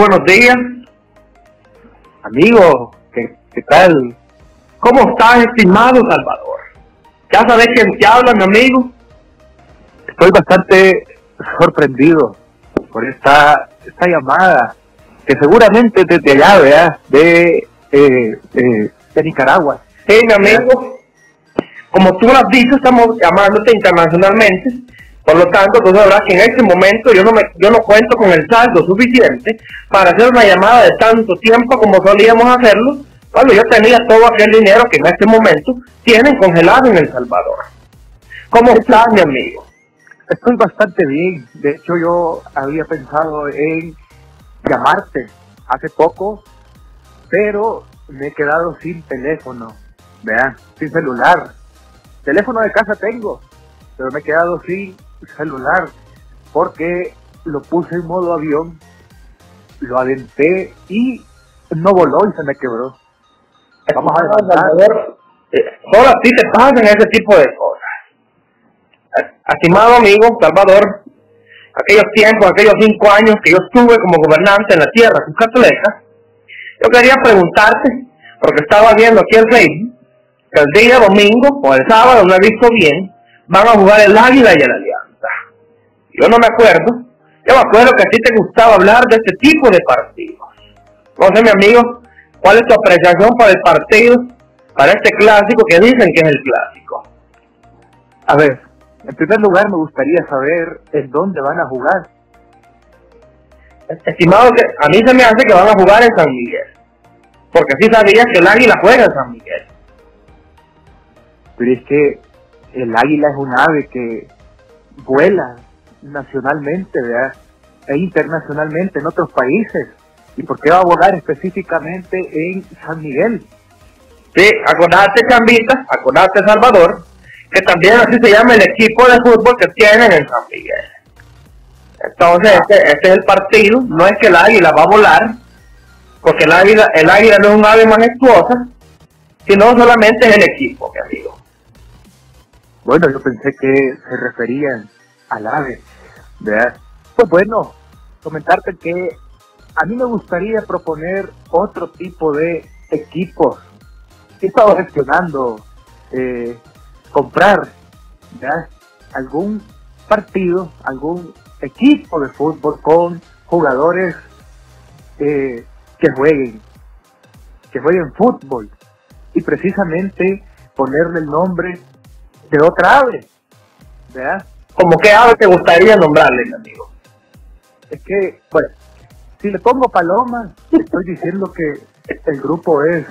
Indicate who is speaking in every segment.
Speaker 1: Buenos días.
Speaker 2: Buenos días.
Speaker 1: Amigo, ¿qué, qué tal?
Speaker 2: ¿Cómo estás, estimado Salvador? ¿Ya sabes quién te habla, mi amigo?
Speaker 1: Estoy bastante sorprendido por esta, esta llamada, que seguramente desde allá, ¿verdad? De, eh, eh, de Nicaragua.
Speaker 2: Sí, mi amigo. Como tú lo has dicho, estamos llamándote internacionalmente. Por lo tanto, tú sabrás que en este momento yo no, me, yo no cuento con el saldo suficiente para hacer una llamada de tanto tiempo como solíamos hacerlo cuando yo tenía todo aquel dinero que en este momento tienen congelado en El Salvador. ¿Cómo estás, mi amigo?
Speaker 1: Estoy bastante bien. De hecho, yo había pensado en llamarte hace poco, pero me he quedado sin teléfono, vean, sin celular. Teléfono de casa tengo, pero me he quedado sin celular porque lo puse en modo avión, lo aventé y no voló y se me quebró. Vamos a.
Speaker 2: Eh, Solo a ti te pasan ese tipo de cosas. Estimado amigo Salvador, aquellos tiempos, aquellos cinco años que yo estuve como gobernante en la tierra católica, yo quería preguntarte, porque estaba viendo aquí el rey, que el día domingo o el sábado, no he visto bien, van a jugar el Águila y el Alianza. Yo no me acuerdo, yo me acuerdo que a ti te gustaba hablar de este tipo de partidos. No sé, mi amigo, ¿cuál es tu apreciación para el partido, para este clásico que dicen que es el clásico?
Speaker 1: A ver, en primer lugar me gustaría saber en dónde van a jugar.
Speaker 2: Estimado, que a mí se me hace que van a jugar en San Miguel. Porque sí sabías que el Águila juega en San Miguel.
Speaker 1: Pero es que el águila es un ave que vuela nacionalmente, ¿verdad? E internacionalmente en otros países. ¿Y por qué va a volar específicamente en San Miguel?
Speaker 2: Sí, acordate Chambita, acordate Salvador, que también así se llama el equipo de fútbol que tienen en San Miguel. Entonces, este, este es el partido, no es que el águila va a volar, porque el águila, el águila no es un ave majestuosa, sino solamente es el equipo, mi amigo.
Speaker 1: Bueno, yo pensé que se referían al ave, ¿verdad? Pues bueno, comentarte que a mí me gustaría proponer otro tipo de equipos. He estado gestionando eh, comprar ¿verdad? algún partido, algún equipo de fútbol con jugadores eh, que jueguen, que jueguen fútbol y precisamente ponerle el nombre de otra ave, ¿verdad?
Speaker 2: ¿Como qué ave te gustaría nombrarle, mi amigo?
Speaker 1: Es que, bueno, si le pongo paloma, estoy diciendo que el grupo es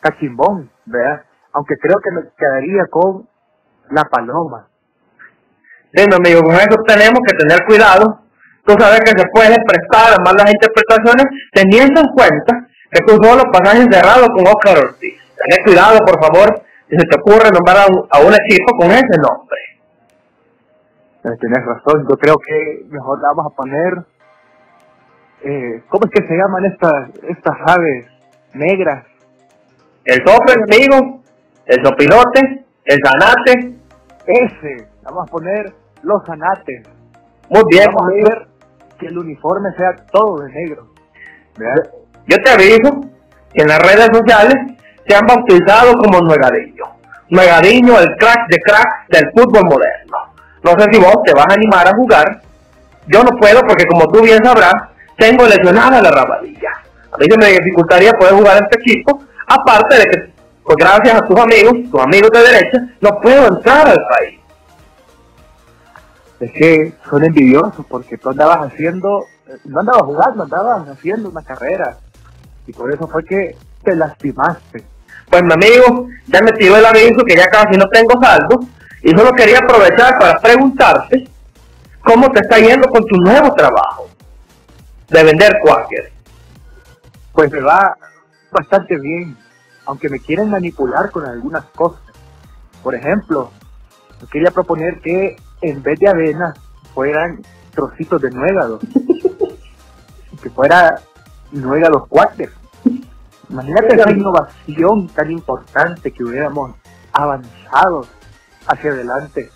Speaker 1: cachimbón, ¿verdad? Aunque creo que me quedaría con la paloma.
Speaker 2: Sí, mi amigo, con eso tenemos que tener cuidado. Tú sabes que se puede prestar a malas interpretaciones teniendo en cuenta que tú solo pasas encerrado con Oscar Ortiz. Ten cuidado, por favor, si se te ocurre nombrar a un, a un equipo con ese nombre.
Speaker 1: Eh, Tienes razón, yo creo que mejor vamos a poner. Eh, ¿Cómo es que se llaman estas estas aves negras?
Speaker 2: El sopre, amigo, el sopilote, el zanate.
Speaker 1: Ese, vamos a poner los anates.
Speaker 2: Muy bien,
Speaker 1: vamos a hacer que el uniforme sea todo de negro. ¿verdad?
Speaker 2: Yo te aviso que en las redes sociales se han bautizado como Nuegadiño. Nuegadiño, el crack de crack del fútbol moderno. No sé si vos te vas a animar a jugar. Yo no puedo porque como tú bien sabrás, tengo lesionada la rabadilla. A mí se me dificultaría poder jugar en este equipo, aparte de que, pues gracias a tus amigos, tus amigos de derecha, no puedo entrar al país.
Speaker 1: Es que son envidiosos porque tú andabas haciendo, eh, no andabas jugando, andabas haciendo una carrera. Y por eso fue que te lastimaste.
Speaker 2: Pues mi amigo, ya me tiró el aviso que ya casi no tengo saldo y solo quería aprovechar para preguntarte cómo te está yendo con tu nuevo trabajo de vender Quaker.
Speaker 1: Pues me va bastante bien, aunque me quieren manipular con algunas cosas. Por ejemplo, yo quería proponer que en vez de avena fueran trocitos de nuegados. que fuera nuegados Quaker. Imagínate esa innovación tan importante que hubiéramos avanzado hacia adelante.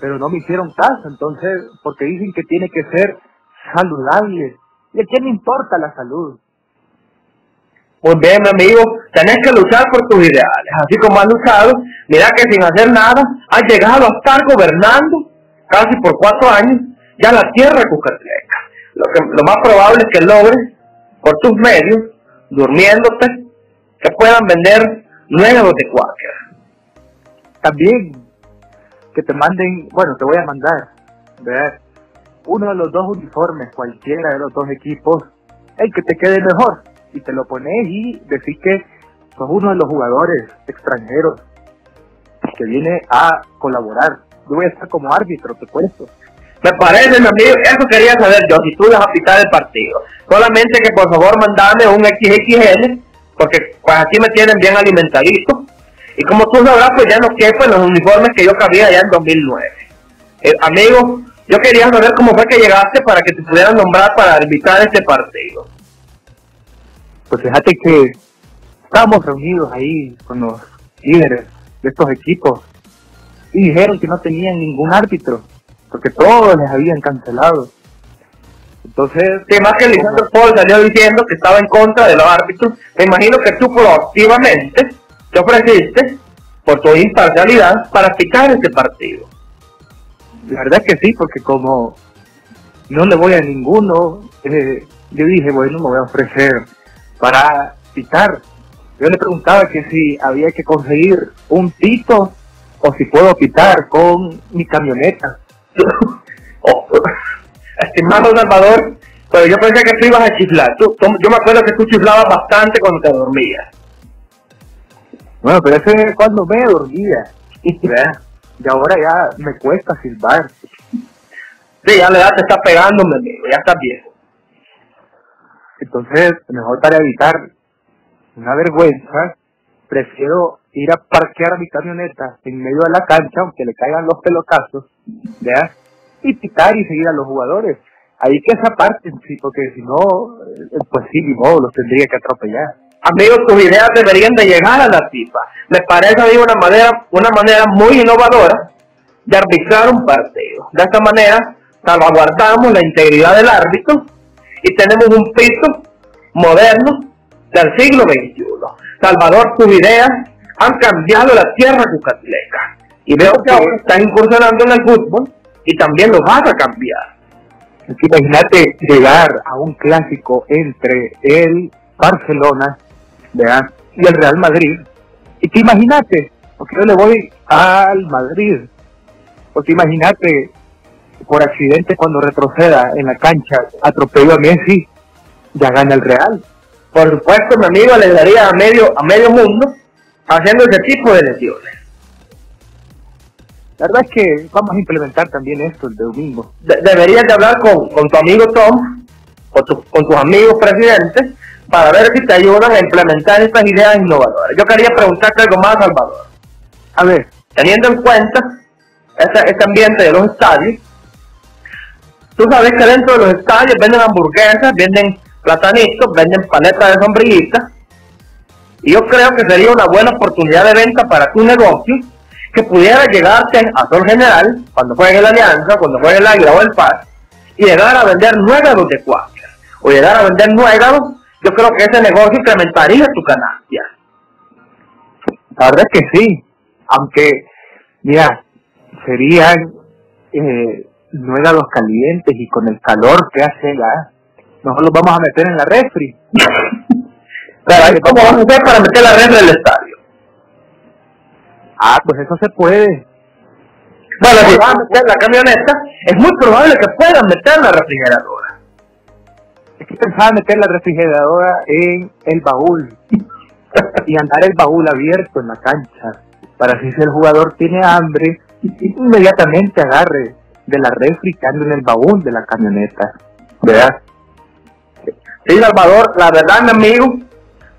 Speaker 1: Pero no me hicieron caso, entonces, porque dicen que tiene que ser saludable ¿Y a quién le importa la salud?
Speaker 2: Pues bien, mi amigo, tenés que luchar por tus ideales, así como has luchado. Mira que sin hacer nada has llegado a estar gobernando casi por cuatro años ya la tierra cucatleca. Lo, que, lo más probable es que logres, por tus medios, durmiéndote, que puedan vender nuevos de cuáquer.
Speaker 1: También que te manden, bueno, te voy a mandar, ver uno de los dos uniformes, cualquiera de los dos equipos, el que te quede mejor, y te lo pones y decís que sos uno de los jugadores extranjeros que viene a colaborar. Yo voy a estar como árbitro, te cuento.
Speaker 2: Me parece, mi amigo, eso quería saber yo, si tú vas a pitar el partido. Solamente que por favor mandame un XXL, porque pues aquí me tienen bien alimentadito. Y como tú sabrás, pues ya no quepo en los uniformes que yo cabía ya en 2009. Eh, amigo, yo quería saber cómo fue que llegaste para que te pudieran nombrar para arbitrar este partido.
Speaker 1: Pues fíjate que estábamos reunidos ahí con los líderes de estos equipos y dijeron que no tenían ningún árbitro porque todos les habían cancelado.
Speaker 2: Entonces, que más que Lisandro Paul salió diciendo que estaba en contra de los árbitros, me imagino que tú proactivamente te ofreciste por tu imparcialidad para picar este partido.
Speaker 1: La verdad es que sí, porque como no le voy a ninguno, eh, yo dije, bueno, me voy a ofrecer para pitar. Yo le preguntaba que si había que conseguir un pito o si puedo pitar con mi camioneta.
Speaker 2: oh, estimado Salvador, pero yo pensé que tú ibas a chiflar. Tú, yo me acuerdo que tú chiflabas bastante cuando te dormías.
Speaker 1: Bueno, pero ese es cuando me dormía. Y ahora ya me cuesta silbar.
Speaker 2: Sí, ya la edad te está pegando, mi amigo, ya estás viejo.
Speaker 1: Entonces, mejor para evitar una vergüenza, prefiero ir a parquear a mi camioneta en medio de la cancha, aunque le caigan los pelotazos, ¿ya? y pitar y seguir a los jugadores. Ahí que esa parte, sí, porque si no, eh, pues sí, ni modo, los tendría que atropellar.
Speaker 2: Amigos, tus ideas deberían de llegar a la FIFA. Me parece a mí una manera, una manera muy innovadora de arbitrar un partido. De esta manera, salvaguardamos la integridad del árbitro y tenemos un piso moderno del siglo XXI. Salvador, tus ideas han cambiado la tierra cucatleca. Y veo que ahora están incursionando en el fútbol y también lo vas a cambiar.
Speaker 1: Imagínate llegar a un clásico entre el Barcelona y el Real Madrid. Y que imagínate, porque yo le voy al Madrid, porque imagínate por accidente cuando retroceda en la cancha, atropello a Messi, ya gana el Real.
Speaker 2: Por supuesto, mi amigo le daría a medio, a medio mundo haciendo ese tipo de lesiones.
Speaker 1: La verdad es que vamos a implementar también esto el domingo.
Speaker 2: deberías de hablar con, tu amigo Tom, con, con tus amigos presidentes, para ver si te ayudan a implementar estas ideas innovadoras. Yo quería preguntarte algo más, Salvador.
Speaker 1: A ver.
Speaker 2: Teniendo en cuenta este, este ambiente de los estadios, tú sabes que dentro de los estadios venden hamburguesas, venden platanitos, venden paletas de sombrillitas, y yo creo que sería una buena oportunidad de venta para tu negocio que pudiera llegarte a Sol General, cuando juegue la Alianza, cuando juegue el Águila o el Paz, y llegar a vender nuegados de cuáquer, o llegar a vender nuegados yo creo que ese negocio incrementaría tu ganancia.
Speaker 1: La verdad es que sí, aunque, mira, serían eh, los calientes y con el calor que hace la, nosotros los vamos a meter en la refri.
Speaker 2: Pero ¿cómo vamos a hacer para meter la refri en el estadio?
Speaker 1: Ah, pues eso se puede.
Speaker 2: Bueno, si van a meter la camioneta, es muy probable que puedan meter la refrigeradora
Speaker 1: es que pensaba meter la refrigeradora en el baúl y andar el baúl abierto en la cancha para así si el jugador tiene hambre inmediatamente agarre de la refri que anda en el baúl de la camioneta ¿verdad?
Speaker 2: Sí, Salvador, la verdad mi amigo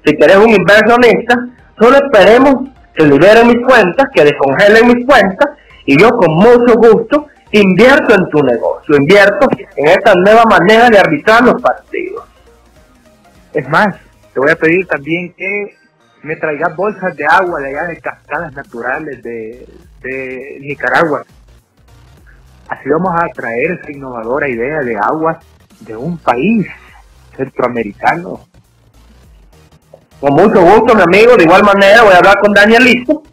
Speaker 2: si quieres un inversionista solo esperemos que liberen mis cuentas que descongelen mis cuentas y yo con mucho gusto invierto en tu negocio, invierto en esta nueva manera de arbitrar los partidos.
Speaker 1: Es más, te voy a pedir también que me traigas bolsas de agua de allá de cascadas naturales de, de Nicaragua. Así vamos a traer esa innovadora idea de agua de un país centroamericano.
Speaker 2: Con mucho gusto, mi amigo. De igual manera, voy a hablar con Danielito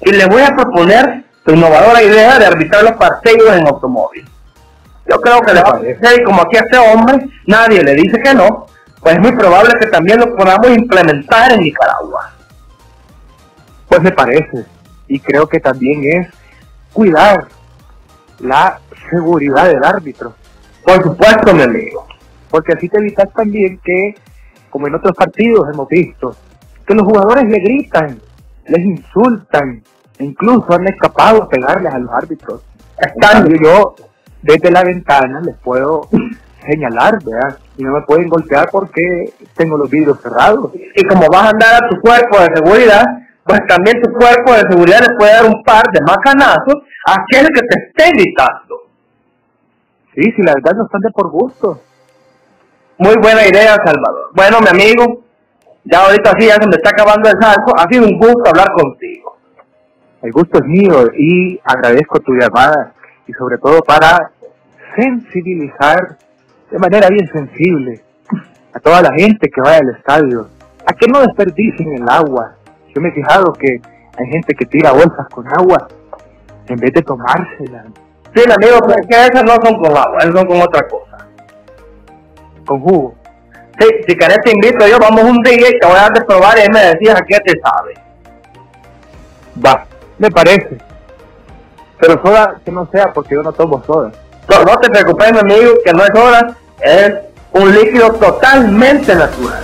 Speaker 2: y le voy a proponer su innovadora idea de arbitrar los partidos en automóvil. Yo creo que le parecer, y como aquí a este hombre nadie le dice que no, pues es muy probable que también lo podamos implementar en Nicaragua.
Speaker 1: Pues me parece, y creo que también es cuidar la seguridad del árbitro.
Speaker 2: Por supuesto, mi amigo.
Speaker 1: Porque así te evitas también que, como en otros partidos hemos visto, que los jugadores le gritan, les insultan, incluso han escapado a pegarles a los árbitros. Están, yo desde la ventana les puedo señalar, ¿verdad? Y no me pueden golpear porque tengo los vidrios cerrados.
Speaker 2: Y como vas a andar a tu cuerpo de seguridad, pues también tu cuerpo de seguridad le puede dar un par de macanazos a aquel que te esté gritando.
Speaker 1: Sí, si la verdad no están de por gusto.
Speaker 2: Muy buena idea, Salvador. Bueno, mi amigo, ya ahorita sí ya se me está acabando el salto. Ha sido un gusto hablar contigo.
Speaker 1: El gusto es mío y agradezco tu llamada y sobre todo para sensibilizar de manera bien sensible a toda la gente que vaya al estadio, a que no desperdicien el agua. Yo me he fijado que hay gente que tira bolsas con agua en vez de tomárselas.
Speaker 2: Sí, amigo, pero es que esas no son con agua, esas son con otra cosa.
Speaker 1: Con jugo.
Speaker 2: Sí, si querés te invito yo, vamos un día y te voy a dar de probar y me decías a qué te sabe.
Speaker 1: Va, me parece. Pero soda que no sea porque yo no tomo soda.
Speaker 2: No, te preocupes, mi amigo, que no es hora, es un líquido totalmente natural.